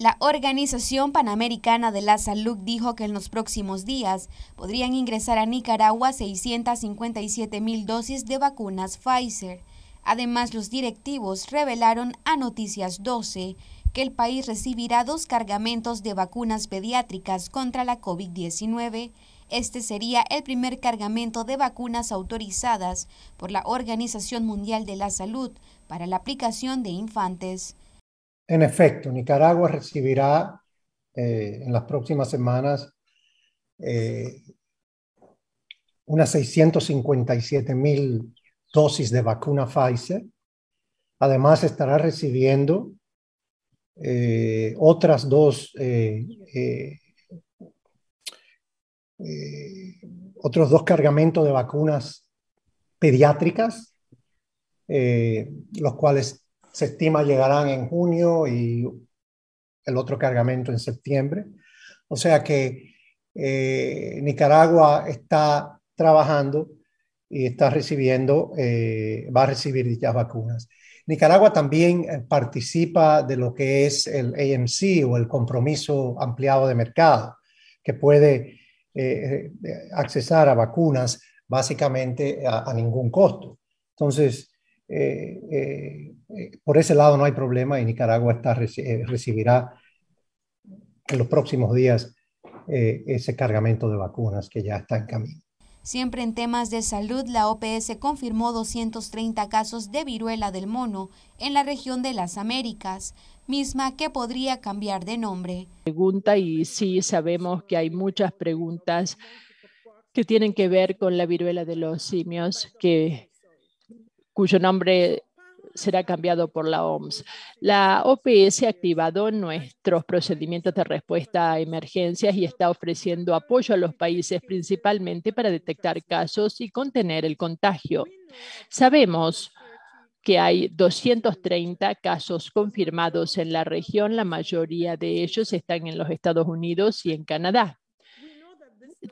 La Organización Panamericana de la Salud dijo que en los próximos días podrían ingresar a Nicaragua 657 mil dosis de vacunas Pfizer. Además, los directivos revelaron a Noticias 12 que el país recibirá dos cargamentos de vacunas pediátricas contra la COVID-19. Este sería el primer cargamento de vacunas autorizadas por la Organización Mundial de la Salud para la aplicación de infantes. En efecto, Nicaragua recibirá eh, en las próximas semanas eh, unas 657 mil dosis de vacuna Pfizer. Además, estará recibiendo eh, otras dos, otros dos cargamentos de vacunas pediátricas, los cuales se estima llegarán en junio y el otro cargamento en septiembre. O sea que eh, Nicaragua está trabajando y está recibiendo, eh, va a recibir dichas vacunas. Nicaragua también eh, participa de lo que es el AMC o el compromiso ampliado de mercado, que puede accesar a vacunas básicamente a, a ningún costo. Entonces, eh, eh, eh, por ese lado no hay problema y Nicaragua está, recibirá en los próximos días ese cargamento de vacunas que ya está en camino. Siempre en temas de salud, la OPS confirmó 230 casos de viruela del mono en la región de las Américas, misma que podría cambiar de nombre. Pregunta y sí sabemos que hay muchas preguntas que tienen que ver con la viruela de los simios que cuyo nombre será cambiado por la OMS. La OPS ha activado nuestros procedimientos de respuesta a emergencias y está ofreciendo apoyo a los países principalmente para detectar casos y contener el contagio. Sabemos que hay 230 casos confirmados en la región, la mayoría de ellos están en los Estados Unidos y en Canadá.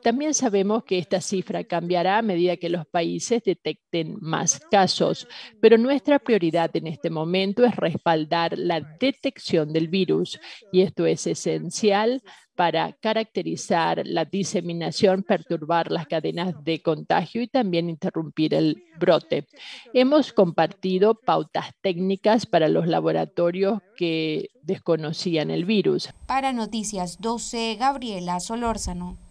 También sabemos que esta cifra cambiará a medida que los países detecten más casos, pero nuestra prioridad en este momento es respaldar la detección del virus y esto es esencial para caracterizar la diseminación, perturbar las cadenas de contagio y también interrumpir el brote. Hemos compartido pautas técnicas para los laboratorios que desconocían el virus. Para Noticias 12, Gabriela Solórzano.